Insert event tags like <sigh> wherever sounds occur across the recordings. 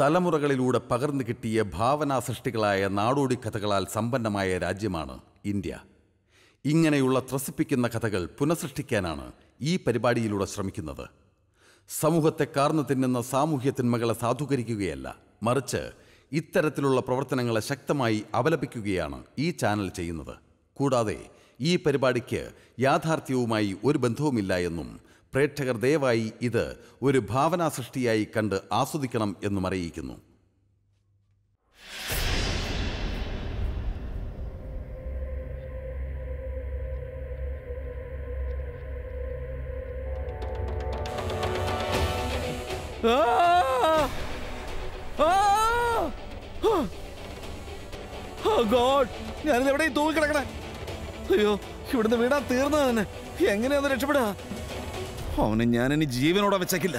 തലമുറകളിലൂടെ പകർന്നു കിട്ടിയ ഭാവനാ സൃഷ്ടികളായ നാടോടി കഥകളാൽ സമ്പന്നമായ രാജ്യമാണ് ഇന്ത്യ. ഇങ്ങനെയുള്ള ത്രസിപ്പിക്കുന്ന കഥകൾ പുനഃസൃഷ്ടിക്കാനാണ് ഈ പരിപാടിയിലൂടെ ശ്രമിക്കുന്നത്. സമൂഹത്തെ കാർന്നു തിന്നുന്ന സാമൂഹ്യ തിന്മകളെ സാധൂകരിക്കുകയല്ല മറിച്ച് ഇത്തരത്തിലുള്ള പ്രവർത്തനങ്ങളെ ശക്തമായി അപലപിക്കുകയാണ് ഈ ചാനൽ ചെയ്യുന്നത്. കൂടാതെ ഈ പരിപാടിക്ക് യാഥാർത്ഥ്യവുമായി ഒരു ബന്ധവുമില്ല എന്നും പ്രേക്ഷകർ ദയവായി ഇത് ഒരു ഭാവനാ സൃഷ്ടിയായി കണ്ട് ആസ്വദിക്കണം എന്നും അറിയിക്കുന്നു. ഞാനിത് എവിടെയും തൂങ്ങിക്കിടക്കണേ. അയ്യോ ഇവിടുന്ന് വീടാ തീർന്നത് തന്നെ. എങ്ങനെയാന്ന് രക്ഷപ്പെടുക? അവനെ ഞാൻ ഇനി ജീവനോടെ വെച്ചേക്കില്ല.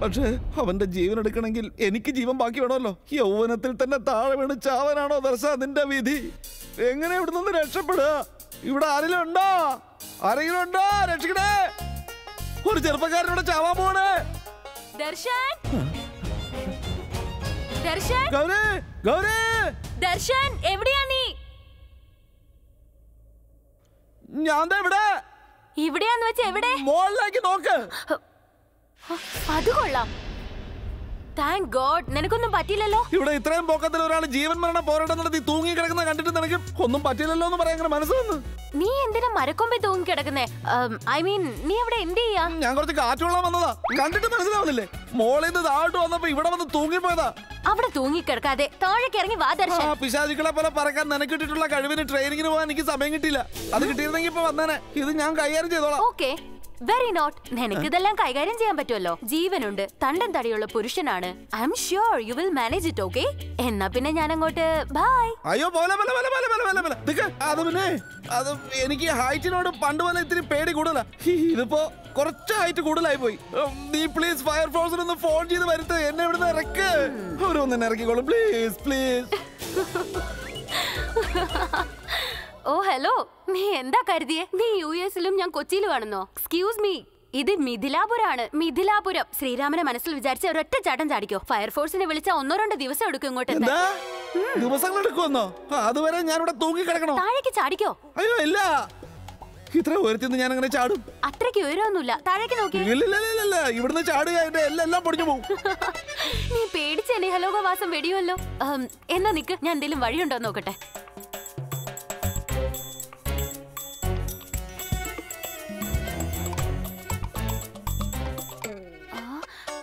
പക്ഷേ അവന്റെ ജീവൻ എടുക്കണമെങ്കിൽ എനിക്ക് ജീവൻ ബാക്കി വേണമല്ലോ. യൗവനത്തിൽ തന്നെ താഴെ വീണ് ചാവനാണോ ദർശ നിന്റെ വിധി? എങ്ങനെ ഇവിടെ നിന്ന് രക്ഷപ്പെടുക? ഇവിടെ ആരെങ്കിലും ഉണ്ടോ ആരെങ്കിലും ഉണ്ടോ രക്ഷിക്കണേ. ഒരു ചെറുപ്പക്കാരനോട് ചാവാൻ പോണേ ദർശൻ? ദർശൻ? ഗൗരി ഗൗരി! ദർശൻ എവിടെയാ നീ? ഞാൻ ഇവിടെ. ഇവിടെയാന്ന് വെച്ച എവിടെ? മോളിലേക്ക് നോക്ക്. അത് കൊള്ളാം. താങ്ക് ഗോഡ് നിനക്കൊന്നും പറ്റില്ലല്ലോ ഇവിടെ ഇത്രയും പൊക്കത്തിൽ ഒരാൾ ജീവൻ മരണ പോരാട്ടം നടത്തി തൂങ്ങി കിടക്കുന്ന കണ്ടിട്ട് നിനക്ക് ഒന്നും പറ്റില്ലല്ലോ എന്ന് പറയാൻ മനസ്സ് വന്നു. നീ എന്തിനാ മരക്കൊമ്പി തൂങ്ങി കിടക്കുന്നേ? ഐ മീൻ നീ അവിടെ എന്ത് ചെയ്യാ? ഞാൻ കുറച്ച് കാറ്റുള്ള വന്നതാ. കണ്ടിട്ട് മനസ്സിലാവുന്നില്ലേ? മോളിൽ നിന്ന് താഴോട്ട് വന്നപ്പോ ഇവിടെ വന്ന് തൂങ്ങിപ്പോയതാ. അവിടെ തൂങ്ങി കിടക്കാതെ താഴേക്ക് ഇറങ്ങി വാ ആ ദർശൻ പിശാചുക്കളെ പോലെ പറക്കാൻ നിനക്കിട്ടിട്ടുള്ള കഴിവിന് ട്രെയിനിങ്ങിന് പോകാൻ എനിക്ക് സമയം കിട്ടിയില്ല. അത് കിട്ടിയിരുന്നെങ്കിൽ ഇപ്പൊ വന്നേനെ. ഇത് ഞാൻ കൈകാര്യം ചെയ്തോളാം. ഓക്കെ വെരി നോട്ട് നിനക്ക് ഇതെല്ലാം കൈകാര്യം ചെയ്യാൻ പറ്റുമല്ലോ. ജീവനുണ്ട്. തണ്ടൻ തടിയുള്ള പുരുഷനാണ്. I am sure you will manage it okay എന്നാ പിന്നെ ഞാൻ അങ്ങോട്ട് ബൈ അയ്യോ പോലെ പോലെ പോലെ പോലെ പോലെ പോലെ. അത് പിന്നെ അത് എനിക്ക് ഹൈറ്റിനോട് പണ്ട് പോലെ ഇത്തിരി പേടി കൂടുതലാ. ഇതിപ്പോ കുറച്ച് ഹൈറ്റ് കൂടുതലായി പോയി. നീ പ്ലീസ് ഫയർ ഫോഴ്സിൽ ഒന്ന് ഫോൺ ചെയ്ത് വരുത്ത്. എന്നെ ഇവിടുന്ന് ഇറക്ക്. അവരൊന്നും ഇറക്കിക്കോളും. Please please oh hello. നീ എന്താ കരുതിയേ? നീ യു എസിലും ഞാൻ കൊച്ചിയിലുമാണെന്നോ എക്സ്ക്യൂസ് മീ ഇത് മിഥിലാപുരാണ്. മിഥിലാപുരം. ശ്രീരാമനെ മനസ്സിൽ വിചാരിച്ച ഒരൊറ്റ ചാട്ടം ചാടിക്കോ. ഫയർഫോഴ്സിനെ വിളിച്ച ഒന്നോ രണ്ടോ ദിവസം എടുക്കും ഇങ്ങോട്ട്. ദിവസങ്ങൾ എടുക്കുമെന്നോ അതുവരെ ഞാൻ ഇവിടെ തൂങ്ങി കിടക്കണോ? താഴേക്ക് ചാടിക്കോ. അയ്യോ ഇല്ല. ഇത്ര ഉയരത്തിന്ന് ഞാൻ അങ്ങനെ ചാടും. അത്രയ്ക്ക് ഉയരമൊന്നുമില്ല. താഴേക്ക് നോക്കി. ഇല്ല ഇവിടുന്ന് ചാടുക എന്റെ എല്ലാം പൊടിഞ്ഞു പോകും <laughs> നീ പേടിച്ച് എന്നെ ഹലോകവാസം വെടിയുമല്ലോ എന്നാ നിക്ക്. ഞാൻ എന്തെങ്കിലും വഴിയുണ്ടോ നോക്കട്ടെ.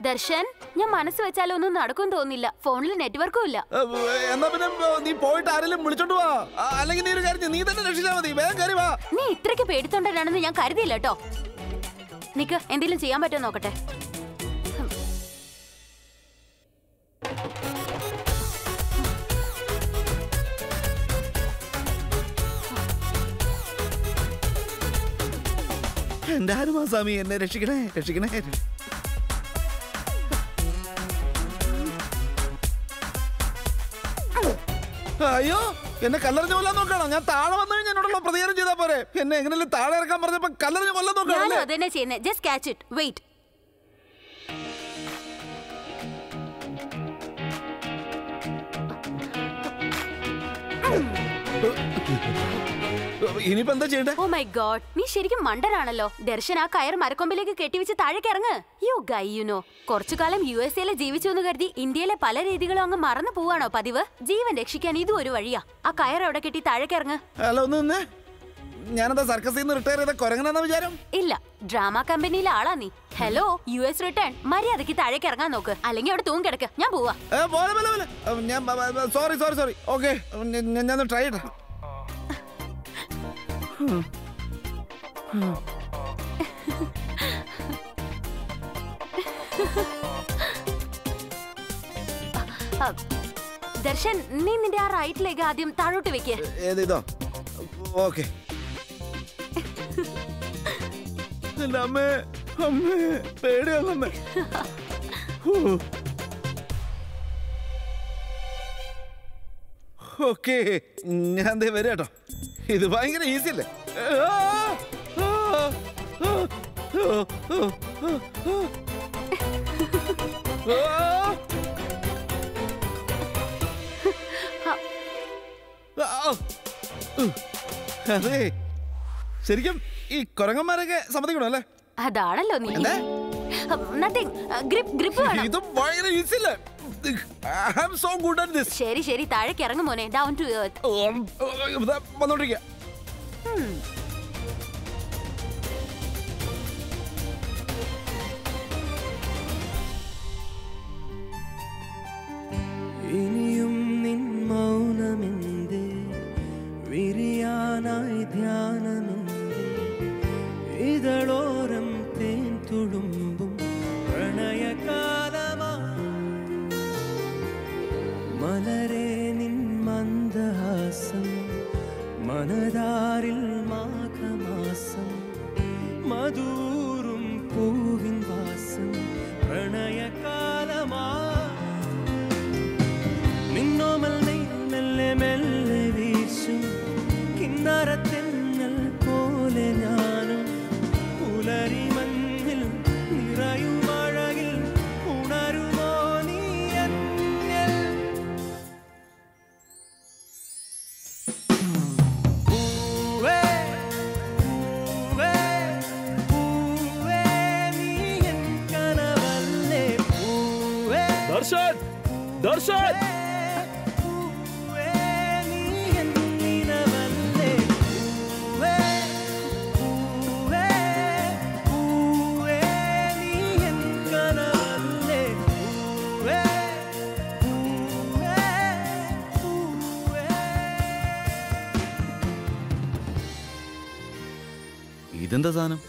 ദർശൻ ഞാൻ മനസ്സ് വെച്ചാലോ ഒന്നും നടക്കും തോന്നില്ല. ഫോണിൽ നെറ്റ്വർക്കും ഇല്ല. എന്നാ പിന്നെ നീ പോയിട്ട് ആരെങ്കിലും വിളിച്ചോണ്ട് വാ. അല്ലെങ്കിൽ നീ ഒരു കാര്യം നീ തന്നെ രക്ഷിച്ചാ മതി. വേഗം കയറി വാ. നീ ഇത്രയ്ക്ക് പേടിത്തൊണ്ടനാണെന്ന് ഞാൻ കരുതിയില്ല കേട്ടോ. നിക്ക് എന്തെങ്കിലും ചെയ്യാൻ പറ്റുമോ നോക്കട്ടെ? എന്റെ ഹനുമാസ്വാമി എന്നെ രക്ഷിക്കണേ? രക്ഷിക്കണേ? അയ്യോ എന്നെ കല്ലെറിഞ്ഞ് കൊല്ലാൻ നോക്കണം ഞാൻ താഴെ വന്നു കഴിഞ്ഞാൽ എന്നോടുള്ള പ്രതികാരം ചെയ്താൽ പോരെ. എന്നെ എങ്ങനെയല്ലേ താഴെ ഇറക്കാൻ പറഞ്ഞപ്പോ കല്ലെറിഞ്ഞ് കൊല്ലാൻ നോക്കണം ജസ്റ്റ് കാച്ച് ഇറ്റ് വെയിറ്റ് ഇനിയിപ്പോ എന്താ ചെയ്യണ്ടേ? ഓ മൈ ഗോഡ് നീ ശരിക്കും മണ്ടനാണല്ലോ. ദർശൻ ആ കയർ മരക്കൊമ്പിലേക്ക് കെട്ടിവെച്ച് താഴേക്ക് ഇറങ്ങ്. യു ഗൈ യു നോ കുറച്ചു കാലം യു എസ് എയിലെ ജീവിച്ചു എന്ന് കരുതി ഇന്ത്യയിലെ പല രീതികളും അങ്ങ് മറന്നു പോവാണോ പതിവ്? ജീവൻ രക്ഷിക്കാൻ ഇതും ഒരു വഴിയാ. ആ കയർ അവിടെ കെട്ടി താഴേക്ക് ഇറങ്ങ്. ഹലോ ഒന്ന് ഞാനെന്താ സർക്കസിൽ നിന്ന് റിട്ടയർ ചെയ്ത കൊരങ്ങനെന്ന വിചാരം? ഇല്ല. ഡ്രാമ കമ്പനിയിലെ ആളാ നീ. ഹലോ യു എസ് റിട്ടേൺ മര്യാദയ്ക്ക് താഴേക്ക് ഇറങ്ങാൻ നോക്ക്. അല്ലെങ്കിൽ അവിടെ തൂങ്ങി കിടക്ക്. ഞാൻ പോവാ. സോറി സോറി സോറി ഓക്കെ ഞാൻ ട്രൈ ആ, ദർശൻ നീ നിന്റെ ആ റൈറ്റ് ലെഗ് ആദ്യം താഴോട്ട് വെക്ക്. ഓക്കെ ഞാൻ ദേ വരാം കേട്ടോ. ഇത് ഭയങ്കര ഈസി അല്ലേ. അതെ. ശരിക്കും ഈ കുരങ്ങന്മാരൊക്കെ സമ്മതിക്കണോ അല്ലേ? അതാണല്ലോ നീ. ഇത് ഭയങ്കര ഈസി അല്ലേ? സോ ഗുഡ് അറ്റ് ദിസ് ശരി ശരി. താഴേക്ക് ഇറങ്ങും മോനെ. ഡൗൺ ടു എർത്ത് വന്നോണ്ടിരിക്കുക പൂവേ ഇതെന്താ സാധനം?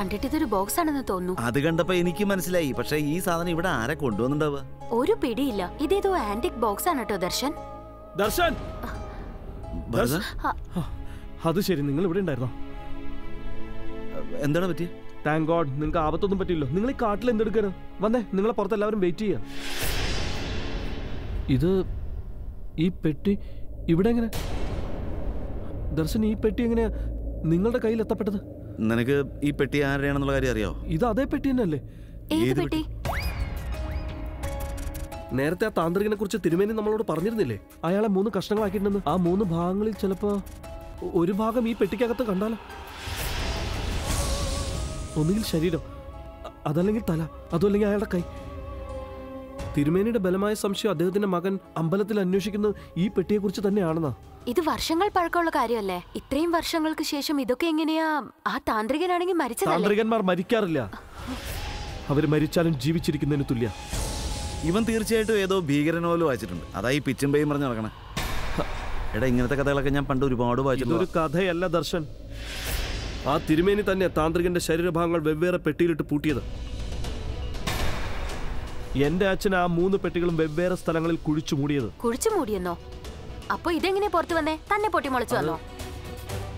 കണ്ടിട്ട് ഇതൊരു ബോക്സ് ആണെന്ന് തോന്നുന്നു. അത് കണ്ടപ്പോ എനിക്ക് മനസ്സിലായി. പക്ഷെ ഈ സാധനം ഇവിടെ ആരെ കൊണ്ടുവന്നിണ്ടാവുക? ഒരു പിടിയില്ല. ഇതേതോ ആന്റിക് ബോക്സ് ആണ് കേട്ടോ ദർശൻ. ദർശൻ! അത് ശരി. നിങ്ങൾ ഇവിടെ ഉണ്ടായിരുന്നോ? എന്താണ് പറ്റിയ? താങ്ക് ഗോഡ് നിങ്ങൾക്ക് ആപത്തൊന്നും പറ്റില്ലോ നിങ്ങൾ ഈ കാട്ടിൽ എന്തെടുക്കാനോ? വന്നേ നിങ്ങളെ പുറത്ത് എല്ലാവരും വെയിറ്റ് ചെയ്യാം. ഇത് ഈ പെട്ടി ഇവിടെ എങ്ങനെ? ദർശൻ ഈ പെട്ടി എങ്ങനെയാ നിങ്ങളുടെ കയ്യിൽ എത്തപ്പെട്ടത്? നിനക്ക് ഈ പെട്ടി ആരുടെയാണെന്നുള്ള കാര്യം അറിയാവോ ഇത് അതേ പെട്ടി തന്നെയല്ലേ? ഏത് പെട്ടി? നേരത്തെ ആ താന്ത്രികനെ കുറിച്ച് തിരുമേനി നമ്മളോട് പറഞ്ഞിരുന്നില്ലേ? അയാളെ മൂന്ന് കഷ്ണങ്ങളാക്കിയിട്ടുണ്ടെന്ന്. ആ മൂന്ന് ഭാഗങ്ങളിൽ ചിലപ്പോ ഒരു ഭാഗം ഈ പെട്ടിക്കകത്ത് കണ്ടാലോ? ഒന്നുകിൽ ശരീരം അതല്ലെങ്കിൽ തല അതുമല്ലെങ്കിൽ അയാളുടെ കൈ. തിരുമേനിയുടെ ബലമായ സംശയം അദ്ദേഹത്തിന്റെ മകൻ അമ്പലത്തിൽ അന്വേഷിക്കുന്നത് ഈ പെട്ടിയെക്കുറിച്ച് തന്നെയാണെന്നാ. ഇത് വർഷങ്ങൾ പഴക്കമുള്ള കാര്യമല്ലേ? ഇത്രയും വർഷങ്ങൾക്ക് ശേഷം ഇതൊക്കെ എങ്ങനെയാ? ആ താന്ത്രികനാണെങ്കിൽ മരിച്ച താന്ത്രികന്മാർ മരിക്കാറില്ല. അവർ മരിച്ചാലും ജീവിച്ചിരിക്കുന്നതിന് തുല്യ. ഇവൻ തീർച്ചയായിട്ടും ഏതോ ഭീകരനോലും വായിച്ചിട്ടുണ്ട്. അതാ ഈ പിച്ചും പേയും പറഞ്ഞ് നടക്കണേ. എടാ ഇങ്ങനത്തെ കഥകളൊക്കെ ഞാൻ പണ്ട് ഒരുപാട് ഇതൊരു ഒരു കഥയല്ല ദർശൻ. ആ തിരുമേനി തന്നെ താന്ത്രികന്റെ ശരീരഭാഗങ്ങൾ വെവ്വേറെ പെട്ടിയിലിട്ട് പൂട്ടിയത്. എന്റെ അച്ഛൻ ആ മൂന്ന് പെട്ടികളും വെവ്വേറെ സ്ഥലങ്ങളിൽ കുഴിച്ചു മൂടിയത്. കുഴിച്ചു മൂടിയെന്നോ? അപ്പൊ ഇതെങ്ങനെ പുറത്തു വന്നേ? തന്നെ പൊട്ടി മുളച്ചു വന്നോ?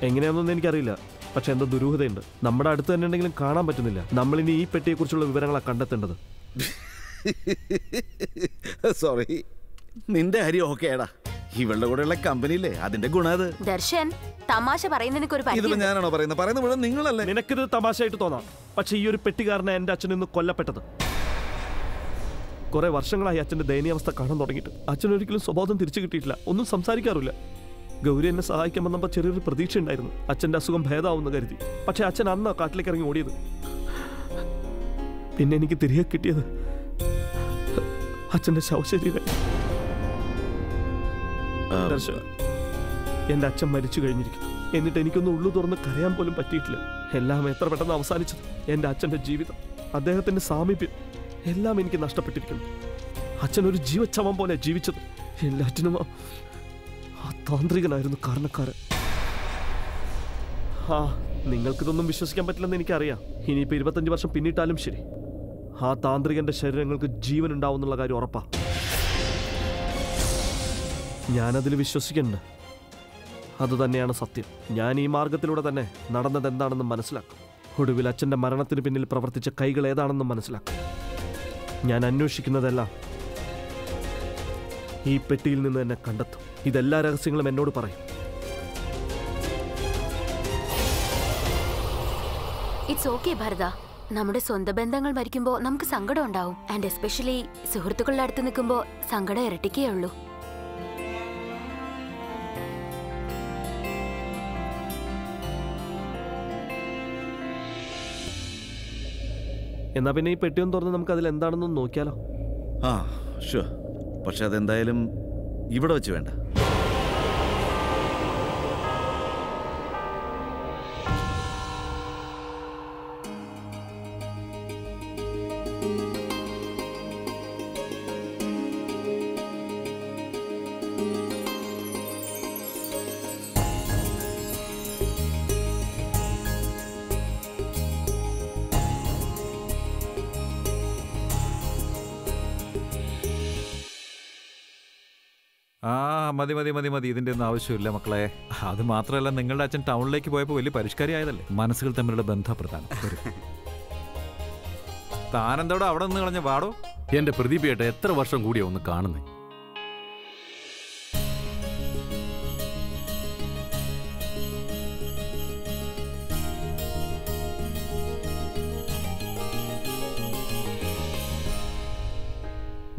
എങ്ങനെയാണെന്നൊന്നും എനിക്കറിയില്ല. പക്ഷെ എന്തോ ദുരൂഹതയുണ്ട്. നമ്മുടെ അടുത്ത് തന്നെ ഉണ്ടെങ്കിലും കാണാൻ പറ്റുന്നില്ല. നമ്മളിനി ഈ പെട്ടിയെക്കുറിച്ചുള്ള വിവരങ്ങളാണ് കണ്ടെത്തേണ്ടത്. <laughs> സോറി നിന്റെ ഹരി ഓക്കേടാ. ഇവളുടെ കൂടെയുള്ള കമ്പനിയില്ലേ? അതിന്റെ ഗുണത് അത്. ദർശൻ തമാശ പറയുന്നതിനൊരു ഞാനാണോ പറയുന്നത്? പറയുന്നത് മുഴുവൻ നിങ്ങളല്ലേ? നിനക്കിത് തമാശയായിട്ട് തോന്നാം. പക്ഷെ ഈ ഒരു പെട്ടിക്കാരനെ എന്റെ അച്ഛൻ ഇന്ന് കൊല്ലപ്പെട്ടത്. കുറെ വർഷങ്ങളായി അച്ഛന്റെ ദയനീയാവസ്ഥ കാണാൻ തുടങ്ങിയിട്ട്. അച്ഛൻ ഒരിക്കലും സ്വബോധം തിരിച്ചു കിട്ടിയിട്ടില്ല. ഒന്നും സംസാരിക്കാറില്ല. ഗൗരി എന്നെ സഹായിക്കാൻ വന്നപ്പോൾ ചെറിയൊരു പ്രതീക്ഷ ഉണ്ടായിരുന്നു അച്ഛന്റെ അസുഖം ഭേദമാവുമെന്ന് കരുതി. പക്ഷെ അച്ഛൻ അന്നാ കാട്ടിലേക്ക് ഇറങ്ങി ഓടിയത്. പിന്നെ എനിക്ക് തിരികെ കിട്ടിയത് അച്ഛന്റെ ശവശരീരം. എന്റെ എന്റെ അച്ഛൻ മരിച്ചു കഴിഞ്ഞിരിക്കുന്നു. എന്നിട്ട് എനിക്കൊന്ന് ഉള്ളു തുറന്ന് കരയാൻ പോലും പറ്റിയിട്ടില്ല. എല്ലാം എത്ര പെട്ടെന്ന് അവസാനിച്ചത്? എന്റെ അച്ഛന്റെ ജീവിതം അദ്ദേഹത്തിന്റെ സാമീപ്യം. എല്ലാം എനിക്ക് നഷ്ടപ്പെട്ടിരിക്കുന്നു. അച്ഛൻ ഒരു ജീവച്ചമം പോലെ ജീവിച്ചത് എല്ലാറ്റിനും ആ- താന്ത്രികനായിരുന്നു കാരണക്കാരൻ. ആ നിങ്ങൾക്കിതൊന്നും വിശ്വസിക്കാൻ പറ്റില്ലെന്ന് എനിക്കറിയാം. ഇനിയിപ്പോ ഇരുപത്തഞ്ച് വർഷം പിന്നിട്ടാലും ശരി. ആ താന്ത്രികന്റെ ശരീരങ്ങൾക്ക് ജീവൻ ഉണ്ടാവും എന്നുള്ള കാര്യം ഉറപ്പാ. ഞാനതിൽ വിശ്വസിക്കുന്നുണ്ട് അത് തന്നെയാണ് സത്യം. ഞാൻ ഈ മാർഗത്തിലൂടെ തന്നെ നടന്നത് എന്താണെന്ന് മനസ്സിലാക്കും. ഒടുവിൽ അച്ഛന്റെ മരണത്തിന് പിന്നിൽ പ്രവർത്തിച്ച കൈകൾ ഏതാണെന്നും മനസ്സിലാക്കും. ഞാൻ അന്വേഷിക്കുന്നതല്ല ഈ പെട്ടിയിൽ നിന്ന് എന്നെ കണ്ടെത്തും. ഇതെല്ലാ രഹസ്യങ്ങളും എന്നോട് പറയും. ഇറ്റ്സ് ഓക്കെ ഭരത. നമ്മുടെ സ്വന്തം ബന്ധങ്ങൾ മരിക്കുമ്പോൾ നമുക്ക് സങ്കടം ഉണ്ടാവും. ആൻഡ് എസ്പെഷ്യലി സുഹൃത്തുക്കളുടെ അടുത്ത് നിൽക്കുമ്പോൾ സങ്കടം ഇരട്ടിക്കേ ഉള്ളൂ. എന്നാ പിന്നെ ഈ പെട്ടിയും തുറന്ന് നമുക്ക് അതിൽ എന്താണെന്ന് നോക്കിയാലോ? ആ ഷുവർ പക്ഷെ അതെന്തായാലും ഇവിടെ വെച്ച് വേണ്ട. ആ മതി മതി മതി മതി. ഇതിന്റെ ഒന്നും ആവശ്യമില്ല മക്കളെ. അത് മാത്രമല്ല നിങ്ങളുടെ അച്ഛൻ ടൗണിലേക്ക് പോയപ്പോൾ വലിയ പരിഷ്കാരി ആയതല്ലേ? മനസ്സുകൾ തമ്മിലുള്ള ബന്ധം പ്രധാനം. താനെന്തോടെ അവിടെ നിന്ന് കളഞ്ഞ വാടോ? എന്റെ പ്രദീപേട്ട എത്ര വർഷം കൂടിയാ ഒന്ന് കാണുന്നേ?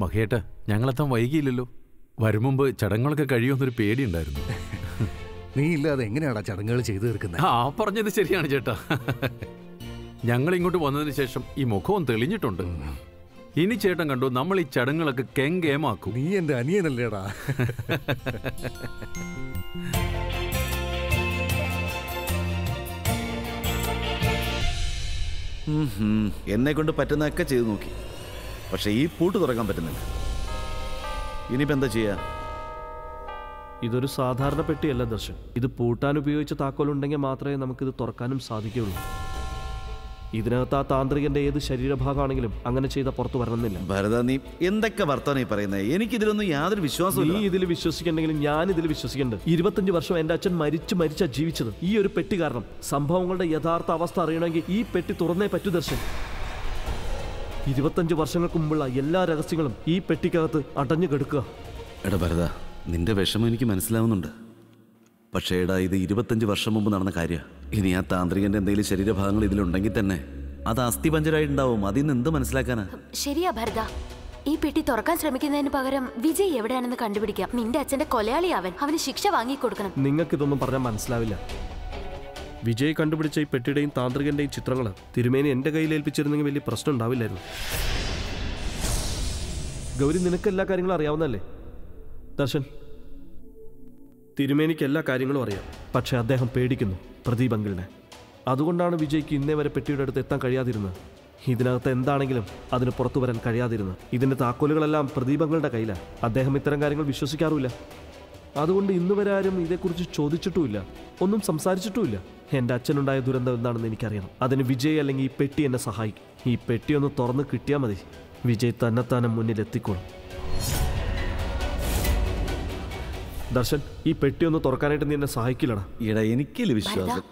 മഹേട്ട ഞങ്ങളെത്താൻ വൈകിയില്ലല്ലോ. വരും മുമ്പ് ചടങ്ങുകളൊക്കെ കഴിയുമെന്നൊരു പേടിയുണ്ടായിരുന്നു. നീ ഇല്ലാതെ എങ്ങനെയാടാ ചടങ്ങുകൾ ചെയ്തു തീർക്കുന്നത് ആ പറഞ്ഞത് ശരിയാണ് ചേട്ടാ. ഞങ്ങൾ ഇങ്ങോട്ട് വന്നതിന് ശേഷം ഈ മുഖവും തെളിഞ്ഞിട്ടുണ്ട്. ഇനി ചേട്ടൻ കണ്ടു നമ്മൾ ഈ ചടങ്ങുകളൊക്കെ കെങ്കേമാക്കും. നീ എന്റെ അനിയനല്ലേടാ. എന്നെ കൊണ്ട് പറ്റുന്നതൊക്കെ ചെയ്തു നോക്കി. പക്ഷെ ഈ പൂട്ട് തുറക്കാൻ പറ്റുന്നില്ല. ഇനിയിപ്പോൾ എന്താ ചെയ്യാ? ഇതൊരു സാധാരണ പെട്ടിയല്ല ദർശൻ. ഇത് പൂട്ടാൻ ഉപയോഗിച്ച താക്കോലുണ്ടെങ്കിൽ മാത്രമേ നമുക്കിത് തുറക്കാനും സാധിക്കുകയുള്ളൂ. ഇതിനകത്ത് ആ താന്ത്രികന്റെ ഏത് ശരീരഭാഗമാണെങ്കിലും അങ്ങനെ ചെയ്ത പുറത്തു വരണമെന്നില്ല. ഭരത നീ എന്തൊക്കെ വർത്തമാനം പറയുന്നത് എനിക്കിതിലൊന്നും യാതൊരു നീ ഇതിൽ വിശ്വസിക്കണ്ടെങ്കിലും ഞാൻ ഇതിൽ വിശ്വസിക്കുന്നുണ്ട് ഇരുപത്തഞ്ച് വർഷം എന്റെ അച്ഛൻ മരിച്ചു മരിച്ചാ ജീവിച്ചത്. ഈ ഒരു പെട്ടി കാരണം സംഭവങ്ങളുടെ യഥാർത്ഥ അവസ്ഥ അറിയണമെങ്കിൽ ഈ പെട്ടി തുറന്നേ പറ്റൂ ദർശൻ. ഇരുപത്തഞ്ച് വർഷങ്ങൾക്ക് മുമ്പുള്ള എല്ലാ രഹസ്യങ്ങളും ഈ പെട്ടിക്കകത്ത് അടഞ്ഞു കെടുക്കുക. എടാ ഭരത നിന്റെ വിഷമം എനിക്ക് മനസ്സിലാവുന്നുണ്ട്. പക്ഷേ എടാ ഇത് ഇരുപത്തഞ്ച് വർഷം മുമ്പ് നടന്ന കാര്യമാണ് ഇനി ആ താന്ത്രികന്റെ എന്തെങ്കിലും ശരീരഭാഗങ്ങൾ ഇതിലുണ്ടെങ്കിൽ തന്നെ അത് അസ്ഥിപഞ്ചരായിട്ടുണ്ടാവും. അതിൽ നിന്ന് എന്ത് മനസ്സിലാക്കാനാ? ശരിയാ ഭരത. ഈ പെട്ടി തുറക്കാൻ ശ്രമിക്കുന്നതിന് പകരം വിജയ് എവിടെയാണെന്ന് കണ്ടുപിടിക്കാം. നിന്റെ അച്ഛന്റെ കൊലയാളി അവൻ അവന് ശിക്ഷ വാങ്ങിക്കൊടുക്കണം. നിങ്ങൾക്കിതൊന്നും പറഞ്ഞാൽ മനസ്സിലാവില്ല. വിജയ് കണ്ടുപിടിച്ച ഈ പെട്ടിയുടെയും താന്ത്രികന്റെയും ചിത്രങ്ങൾ തിരുമേനി എന്റെ കയ്യിൽ ഏൽപ്പിച്ചിരുന്നെങ്കിൽ വലിയ പ്രശ്നം ഉണ്ടാവില്ലായിരുന്നു. ഗൗരി നിനക്ക് എല്ലാ കാര്യങ്ങളും അറിയാവുന്നല്ലേ ദർശൻ തിരുമേനിക്ക് എല്ലാ കാര്യങ്ങളും അറിയാം. പക്ഷെ അദ്ദേഹം പേടിക്കുന്നു പ്രദീപ് അങ്കിളിനെ അതുകൊണ്ടാണ് വിജയ്ക്ക് ഇന്നേ വരെ പെട്ടിയുടെ അടുത്ത് എത്താൻ കഴിയാതിരുന്നത്. ഇതിനകത്ത് എന്താണെങ്കിലും അതിന് പുറത്തു വരാൻ കഴിയാതിരുന്നത്. ഇതിന്റെ താക്കോലുകളെല്ലാം പ്രദീപങ്ങളുടെ കയ്യിലാണ് അദ്ദേഹം ഇത്തരം കാര്യങ്ങൾ വിശ്വസിക്കാറുമില്ല. അതുകൊണ്ട് ഇന്ന് വരെ ആരും ഇതേക്കുറിച്ച് ചോദിച്ചിട്ടുമില്ല. ഒന്നും സംസാരിച്ചിട്ടുമില്ല. എന്റെ അച്ഛനുണ്ടായ ദുരന്തം എന്താണെന്ന് എനിക്കറിയണം. അതിന് വിജയ് അല്ലെങ്കിൽ ഈ പെട്ടി എന്നെ സഹായിക്കും. ഈ പെട്ടി ഒന്ന് തുറന്ന് കിട്ടിയാൽ മതി. വിജയ് തന്നെത്താനെ മുന്നിൽ എത്തിക്കോളും ദർശൻ ഈ പെട്ടി ഒന്ന് തുറക്കാനായിട്ട് നീ എന്നെ സഹായിക്കില്ലടാ. എനിക്ക് എനിക്കില്ല വിശ്വാസം?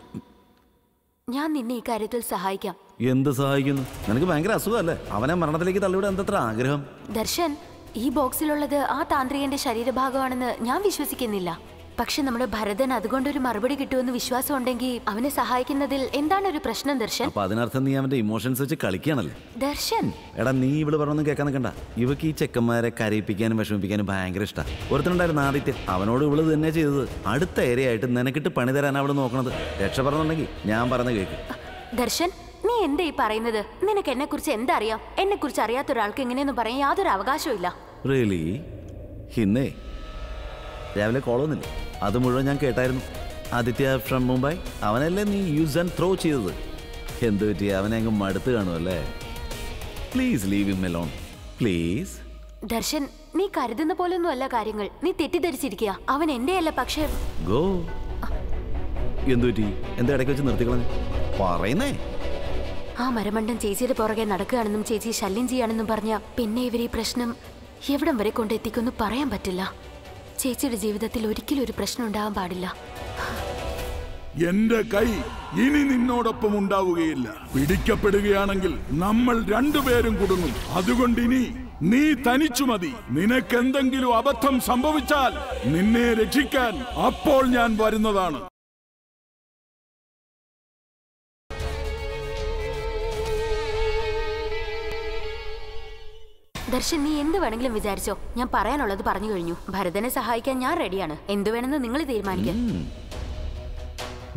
ഞാൻ നിന്നെ ഈ കാര്യത്തിൽ സഹായിക്കാം. എന്ത് സഹായിക്കുന്നു? നിനക്ക് ഭയങ്കര അസുഖമല്ലേ? അവനെ മരണത്തിലേക്ക് തള്ളിവിടാൻ എന്തത്ര ആഗ്രഹം? ദർശൻ ഈ ബോക്സിലുള്ളത് ആ താന്ത്രികന്റെ ശരീരഭാഗമാണെന്ന് ഞാൻ വിശ്വസിക്കുന്നില്ല. പക്ഷെ നമ്മുടെ ഭരതൻ അതുകൊണ്ടൊരു മറുപടി കിട്ടുമെന്ന് വിശ്വാസം ഉണ്ടെങ്കിൽ അവനെ സഹായിക്കുന്നതിൽ എന്താണ് ഒരു പ്രശ്നം ദർശൻ? അപ്പൊ അതിനർത്ഥം നീ അവന്റെ ഇമോഷൻസ് വെച്ച് കളിക്കുകയാണല്ലേ? ദർശൻ? എടാ നീ ഇവിടെ പറഞ്ഞൊന്നും കേൾക്കാൻ നിൽക്കണ്ട. ഇവക്ക് ഈ ചെക്കന്മാരെ കരയിപ്പിക്കാനും വിഷമിപ്പിക്കാനും ഭയങ്കര ഇഷ്ടമാണ് ഒരുത്തനുണ്ടായിരുന്നു ആദിത്യം അവനോട് ഇവൾ തന്നെ ചെയ്തത്. അടുത്ത ഏരിയയായിട്ട് നിനക്കിട്ട് പണി തരാൻ അവൾ നോക്കണത്. രക്ഷ പറഞ്ഞുണ്ടെങ്കിൽ ഞാൻ പറഞ്ഞ കേൾക്കും ദർശൻ നീ എന്താ ഈ പറയുന്നത്? നിനക്ക് എന്നെ കുറിച്ച് എന്താ അറിയാം? എന്നെ കുറിച്ച് അറിയാത്ത ഒരാൾക്ക് എങ്ങനെയൊന്നും പറയാൻ യാതൊരു അവകാശവും ഇല്ല. റിയലി ഹിന്നേ രാവിലെ കോൾ വന്നില്ലേ? അത് മുഴുവൻ ഞാൻ കേട്ടായിരുന്നു. ആദിത്യ ഫ്രം മുംബൈ അവനല്ലേ നീ യൂസ് ആൻഡ് ത്രോ ചെയ്തത്? എന്ത് പറ്റി? അവനെ അങ്ങ് മടുത്ത് കാണുമല്ലേ please leave him alone please Darshan നീ കരുതുന്ന പോലൊന്നും അല്ല കാര്യങ്ങൾ. നീ തെറ്റിദ്ധരിച്ചിരിക്കുക. അവൻ എന്റെയല്ല പക്ഷേ ഗോ എന്തു പറ്റി? എന്താ ഇടയ്ക്ക് വെച്ച് നിർത്തിക്കളഞ്ഞു? പറയുന്നേ. ആ മരമണ്ടം ചേച്ചിയുടെ പുറകെ നടക്കുകയാണെന്നും ചേച്ചി ശല്യം ചെയ്യാണെന്നും പറഞ്ഞ പിന്നെ ഇവർ ഈ പ്രശ്നം എവിടം വരെ കൊണ്ടെത്തിക്കുമെന്ന് പറയാൻ പറ്റില്ല. ചേച്ചിയുടെ ജീവിതത്തിൽ ഒരിക്കലും ഒരു പ്രശ്നം ഉണ്ടാവാൻ പാടില്ല. എന്റെ കൈ ഇനി നിന്നോടൊപ്പം ഉണ്ടാവുകയില്ല. പിടിക്കപ്പെടുകയാണെങ്കിൽ നമ്മൾ രണ്ടുപേരും കുടുങ്ങും. അതുകൊണ്ട് ഇനി നീ തനിച്ചു മതി. നിനക്കെന്തെങ്കിലും അബദ്ധം സംഭവിച്ചാൽ നിന്നെ രക്ഷിക്കാൻ അപ്പോൾ ഞാൻ വരുന്നതാണ്. ദർശൻ നീ എന്ത് വേണമെങ്കിലും വിചാരിച്ചോ. ഞാൻ പറയാനുള്ളത് പറഞ്ഞു കഴിഞ്ഞു. ഭരതനെ സഹായിക്കാൻ ഞാൻ റെഡിയാണ്. എന്തു വേണമെന്ന് നിങ്ങൾ തീരുമാനിക്കാം.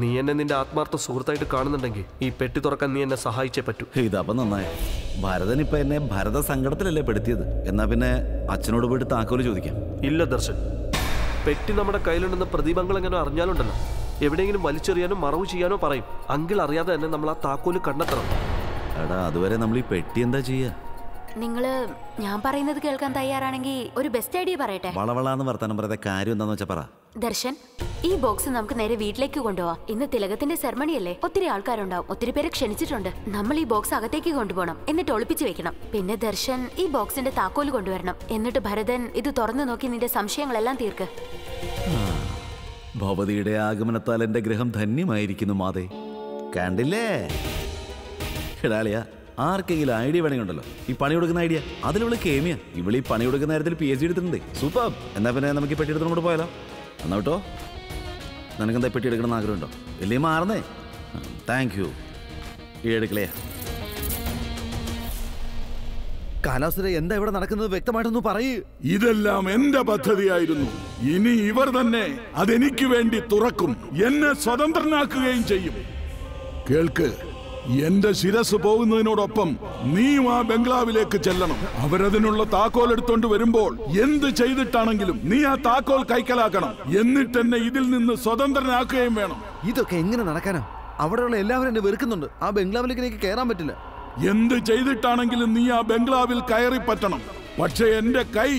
നീ എന്നെ നിന്റെ ആത്മാർത്ഥ സുഹൃത്തായിട്ട് കാണുന്നുണ്ടെങ്കിൽ ഈ പെട്ടി തുറക്കാൻ നീ എന്നെ സഹായിച്ചേ പറ്റൂ. ഇതപ്പൊ നന്നായി. ഭരതൻ ഇപ്പൊ എന്നെ ഭരത സങ്കടത്തിലല്ലേ പെടുത്തിയത്? എന്നാ പിന്നെ അച്ഛനോട് പോയിട്ട് താക്കോൽ ചോദിക്കാം. ഇല്ല ദർശൻ. പെട്ടി നമ്മുടെ കയ്യിലുണ്ടെന്ന പ്രതിഭങ്ങൾ എങ്ങനെ അറിഞ്ഞാലുണ്ടല്ലോ. എവിടെയെങ്കിലും വലിച്ചെറിയാനോ മറവ് ചെയ്യാനോ പറയും. അങ്കിൾ അറിയാതെ തന്നെ നമ്മൾ ആ താക്കോൽ കണ്ടെത്തണം. എടാ അതുവരെ നമ്മൾ ഈ പെട്ടി എന്താ ചെയ്യാ? നിങ്ങൾ ഞാൻ പറയുന്നത് കേൾക്കാൻ തയ്യാറാണെങ്കിൽ ഒരു ബെസ്റ്റ് ഐഡിയ പറയട്ടെ. വളവളാന്ന് വർത്താനം പറയാതെ കാര്യം എന്താന്ന് വെച്ചാ പറ. ദർശൻ ഈ ബോക്സ് നമുക്ക് നേരെ വീട്ടിലേക്ക് കൊണ്ടുപോവാം. ഇന്ന് തിലകത്തിന്റെ സെർമണിയല്ലേ ഒത്തിരി ആൾക്കാരുണ്ടാവും. ഒത്തിരി പേരെ ക്ഷണിച്ചിട്ടുണ്ട്. നമ്മൾ ഈ ബോക്സ് അകത്തേക്ക് കൊണ്ടുപോകണം. എന്നിട്ട് ഒളിപ്പിച്ചു വെക്കണം. പിന്നെ ദർശൻ ഈ ബോക്സിന്റെ താക്കോൽ കൊണ്ടുവരണം. എന്നിട്ട് ഭരതൻ ഇത് തുറന്നു നോക്കി നിന്റെ സംശയങ്ങളെല്ലാം തീർക്ക്. ഭവതിയുടെ ആഗമനത്താൽ എന്റെ ഗ്രഹം ധന്യമായിരിക്കുന്നു മാതേ. കണ്ടില്ലേ? എടാളിയ ആർക്കെങ്കിലും ഐഡിയ വേണമെങ്കിലുണ്ടല്ലോ. ഈ പണി കൊടുക്കുന്ന ഐഡിയ. അതിലുള്ള കേമിയ. ഇവളീ പണി കൊടുക്കുന്ന കാര്യത്തിൽ പി എച്ച് ഡി എടുത്തിട്ടുണ്ട്. സൂപ്പർ. എന്നാ പിന്നെ നമുക്ക് ഈ പെട്ടി എടുത്തോണ്ട് കൂടെ പോയാലോ? എന്നാ കേട്ടോ. നിനക്കെന്താ പെട്ടി എടുക്കണമെന്ന് ആഗ്രഹമുണ്ടോ? ഇല്ലേ മാറുന്നേ. താങ്ക് യു ഈ എടുക്കളയാ കാലാസുര എന്താ ഇവിടെ നടക്കുന്നത്? വ്യക്തമായിട്ടൊന്ന് പറയൂ. ഇതെല്ലാം എന്റെ പദ്ധതിയായിരുന്നു. ഇനി ഇവർ തന്നെ അതെനിക്ക് വേണ്ടി തുറക്കും. എന്നെ സ്വതന്ത്രനാക്കുകയും ചെയ്യും. കേൾക്ക്. എന്റെ ശിരസ് പോകുന്നതിനോടൊപ്പം നീയും ആ ബംഗ്ലാവിലേക്ക് ചെല്ലണം. അവരതിനുള്ള താക്കോൽ എടുത്തോണ്ട് വരുമ്പോൾ എന്ത് ചെയ്തിട്ടാണെങ്കിലും നീ ആ താക്കോൽ കൈക്കലാക്കണം. എന്നിട്ട് എന്നെ ഇതിൽ നിന്ന് സ്വതന്ത്രനാക്കുകയും വേണം. ഇതൊക്കെ എങ്ങനെ നടക്കാനാ? അവിടെയുള്ള എല്ലാവരും എന്നെ വെറുക്കുന്നുണ്ട്. ആ ബംഗ്ലാവിലേക്ക് കയറാൻ പറ്റില്ല. എന്ത് ചെയ്തിട്ടാണെങ്കിലും നീ ആ ബംഗ്ലാവിൽ കയറി പറ്റണം. പക്ഷെ എന്റെ കൈ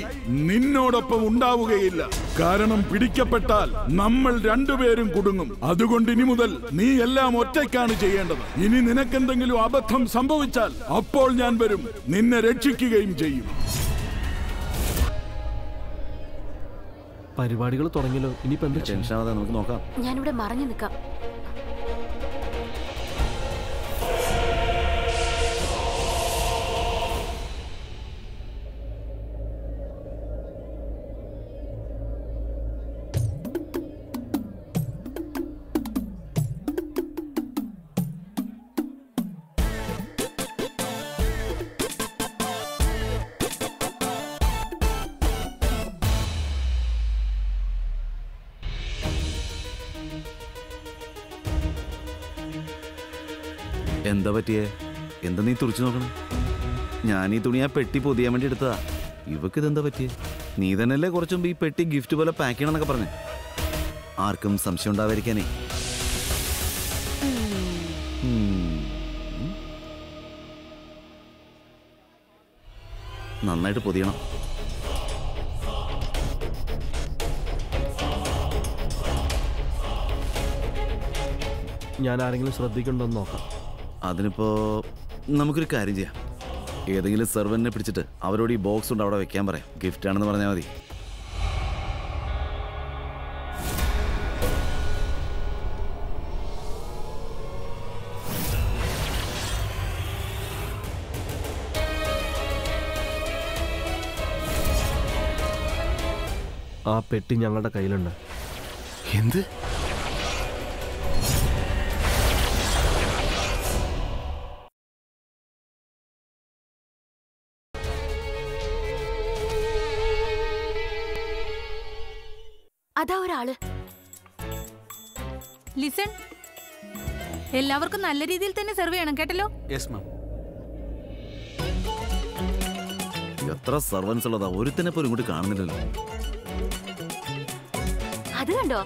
നിന്നോടൊപ്പം ഉണ്ടാവുകയില്ല. കാരണം പിടിക്കപ്പെട്ടാൽ നമ്മൾ രണ്ടുപേരും കുടുങ്ങും. അതുകൊണ്ട് ഇനി മുതൽ നീ എല്ലാം ഒറ്റയ്ക്കാണ് ചെയ്യേണ്ടത്. ഇനി നിനക്കെന്തെങ്കിലും അബദ്ധം സംഭവിച്ചാൽ അപ്പോൾ ഞാൻ വരും. നിന്നെ രക്ഷിക്കുകയും ചെയ്യും. പരിപാടികൾ തുടങ്ങിയല്ലോ. ഇനിയിപ്പോ എന്താ ടെൻഷൻ ആവാതെ നമുക്ക് നോക്കാം. ഞാനിവിടെ മറഞ്ഞു നിൽക്കാം. എന്താ പറ്റിയേ? എന്താ നീ തുറച്ചു നോക്കണം? ഞാൻ ഈ തുണി ആ പെട്ടി പൊതിയാൻ വേണ്ടി എടുത്തതാ. ഇവക്ക് ഇതെന്താ പറ്റിയേ? നീ തന്നെയല്ലേ കുറച്ചും ഈ പെട്ടി ഗിഫ്റ്റ് പോലെ പാക്ക് ചെയ്യണമെന്നൊക്കെ പറഞ്ഞു. ആർക്കും സംശയം ഉണ്ടാവാതിരിക്കാനേ. നന്നായിട്ട് പൊതിയണം. ഞാൻ ആരെങ്കിലും ശ്രദ്ധിക്കണ്ടെന്ന് നോക്കാം. അതിനിപ്പോ നമുക്കൊരു കാര്യം ചെയ്യാം. ഏതെങ്കിലും സെർവന്റിനെ പിടിച്ചിട്ട് അവരോട് ഈ ബോക്സ് കൊണ്ട് അവിടെ വെക്കാൻ പറയാം. ഗിഫ്റ്റ് ആണെന്ന് പറഞ്ഞാൽ മതി. ആ പെട്ടി ഞങ്ങളുടെ കയ്യിലുണ്ട്. എന്ത്? അതാ ഒരാൾ. ലിസൺ എല്ലാവർക്കും നല്ല രീതിയിൽ തന്നെ സെർവ് ചെയ്യണം കേട്ടല്ലോ? യെസ് മാം എത്ര സർവൻസ് ഉള്ളതാ ഒരുത്തനെ പോലും ഇങ്ങോട്ട് കാണുന്നില്ലല്ലോ. അത് കണ്ടോ?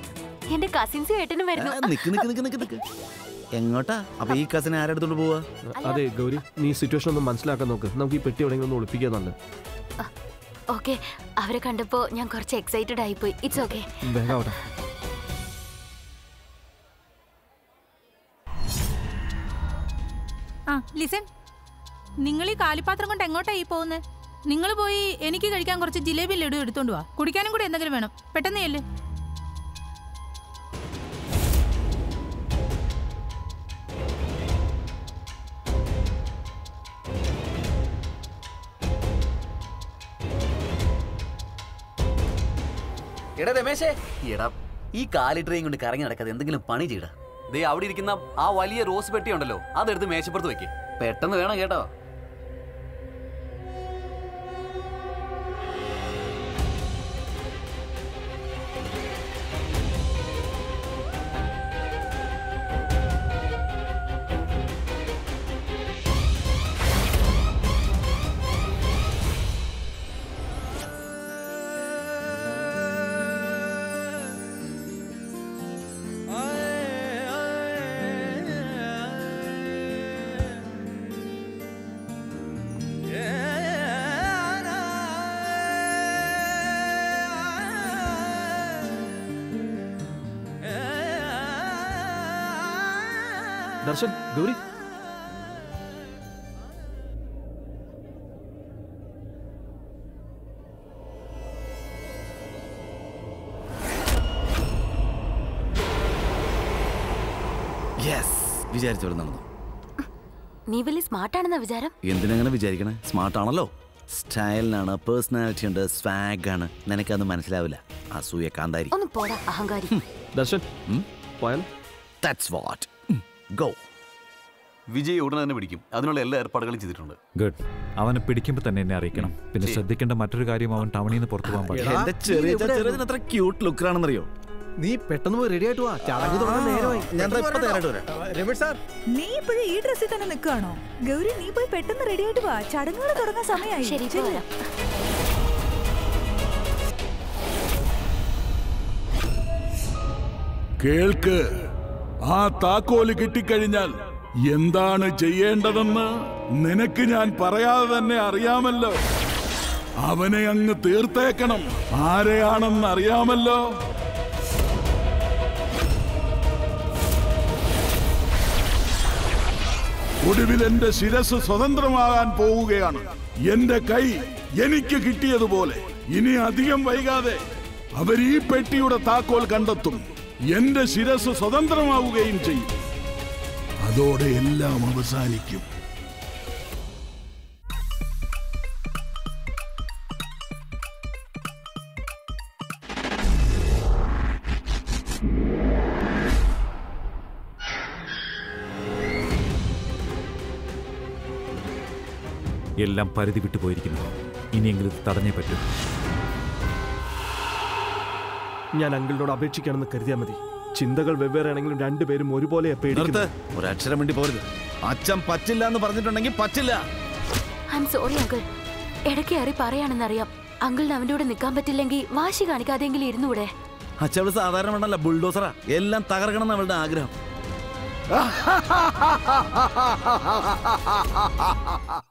എന്റെ കസിൻസ് ഏട്ടനും വരുന്നു. നിക്ക് നിക്ക് നിക്ക് നിക്ക് നിക്ക്. എങ്ങോട്ടാ? അപ്പൊ ഈ കസിനെ ആരെടുത്തോണ്ട് പോവാ? അതെ ഗൗരി നീ സിറ്റുവേഷൻ ഒന്ന് മനസ്സിലാക്കാൻ നോക്ക്. നമുക്ക് ഈ പെട്ടി എവിടെയെങ്കിലും ഒന്ന് ഒളിപ്പിക്കാൻ നല്ലത് ഓക്കെ അവരെ കണ്ടപ്പോ ഞാൻ കുറച്ച് എക്സൈറ്റഡ് ആയിപ്പോയി. ഇറ്റ്സ് ഓക്കെ ആ ലിസൺ നിങ്ങൾ ഈ കാലിപ്പാത്രം കൊണ്ട് എങ്ങോട്ടാ ഈ പോകുന്നത് നിങ്ങൾ പോയി എനിക്ക് കഴിക്കാൻ കുറച്ച് ജിലേബി ലഡു എടുത്തോണ്ട് വാ. കുടിക്കാനും കൂടി എന്തെങ്കിലും വേണം. പെട്ടെന്ന് ചെല്ല്. രമേശേ. എടാ ഈ കാലിട്രയും കൊണ്ട് കറങ്ങി നടക്കാതെ എന്തെങ്കിലും പണി ചെയ്യടാ. ദേ അവിടെ ഇരിക്കുന്ന ആ വലിയ റോസ് പെട്ടി ഉണ്ടല്ലോ അതെടുത്ത് മേശപ്പുറത്ത് വെക്കേ. പെട്ടെന്ന് വേണം കേട്ടോ. ഗൗരി? നടന്നു നീ വലിയ സ്മാർട്ടാണെന്ന വിചാരം? എന്തിനങ്ങനെ വിചാരിക്കണേ? സ്മാർട്ടാണല്ലോ. സ്റ്റൈലിനാണ് പേഴ്സണാലിറ്റി ഉണ്ട് സ്വാഗ് ആണ് മനസ്സിലാവില്ല. അസൂയ കാന്താരി. ഒന്ന് പോടാ അഹങ്കാരി. Darshan that's what go Vijay ഉടനെ തന്നെ പിടിക്കും. അതിനുള്ള എല്ലാ ഏർപ്പാടുകളും ചെയ്തിട്ടുണ്ട്. ഗുഡ്. അവനെ പിടിക്കുമ്പോൾ തന്നെ എന്നെ അറിയിക്കണം. പിന്നെ ശ്രദ്ധിക്കേണ്ട മറ്റൊരു കാര്യം അവൻ ടൗണിൽ നിന്ന് പുറത്തു പോകാൻ പാടില്ല. ചെറിയ ചെറിയതിന് അത്ര ക്യൂട്ട് നീ പെട്ടെന്ന് പോയി റെഡി ആയിട്ട് വാ. ചടങ്ങ് തുടങ്ങാൻ നേരമായി. ഞാൻ ഇപ്പൊ തയ്യാറായിട്ട് വരാം. രമേഷ് സാർ. നീ ഇപ്പോഴും ഈ ഡ്രസ്സിൽ തന്നെ നിൽക്കുകയാണോ? ഗൗരി നീ പോയി പെട്ടെന്ന് റെഡി ആയിട്ട് വാ. ചടങ്ങുകൾ തുടങ്ങാൻ സമയമായി. ശരി. കേൾക്ക് ആ താക്കോൽ കിട്ടിക്കഴിഞ്ഞാൽ എന്താണ് ചെയ്യേണ്ടതെന്ന് നിനക്ക് ഞാൻ പറയാതെ തന്നെ അറിയാമല്ലോ. അവനെ അങ്ങ് തീർത്തേക്കണം. ആരെയാണെന്ന് അറിയാമല്ലോ. ഒടുവിൽ എന്റെ ശിരസ് സ്വതന്ത്രമാകാൻ പോവുകയാണ് എന്റെ കൈ എനിക്ക് കിട്ടിയതുപോലെ. ഇനി അധികം വൈകാതെ അവർ ഈ പെട്ടിയുടെ താക്കോൽ കണ്ടെത്തും. എന്റെ ശിരസ് സ്വതന്ത്രമാവുകയും ചെയ്യും. അതോടെ എല്ലാം അവസാനിക്കും. എല്ലാം പരിധി വിട്ടു പോയിരിക്കുന്നു. ഇനിയെങ്കിലും തടഞ്ഞേ പറ്റൂ. ഞാൻ അങ്കിളിനോട് അപേക്ഷിക്കണമെന്ന് കരുതിയാൽ മതി. ചിന്തകൾ വെവ്വേറെയാണെങ്കിലും രണ്ടുപേരും ഒരുപോലെ ഒരക്ഷരം വേണ്ടി പോരുത്. അച്ഛൻ പറ്റില്ല എന്ന് പറഞ്ഞിട്ടുണ്ടെങ്കിൽ പറ്റില്ല. സോറി അങ്കിൾ ഇടയ്ക്ക് ഏറി പറയാണെന്നറിയാം. അങ്കിളിന് അവന്റെ കൂടെ നിൽക്കാൻ പറ്റില്ലെങ്കിൽ വാശി കാണിക്കാതെങ്കിലും ഇരുന്നൂടെ അച്ഛവൾ സാധാരണ വേണ്ടല്ല ബുൾഡോസറാ. എല്ലാം തകർക്കണം എന്ന് അവളുടെ ആഗ്രഹം. <laughs>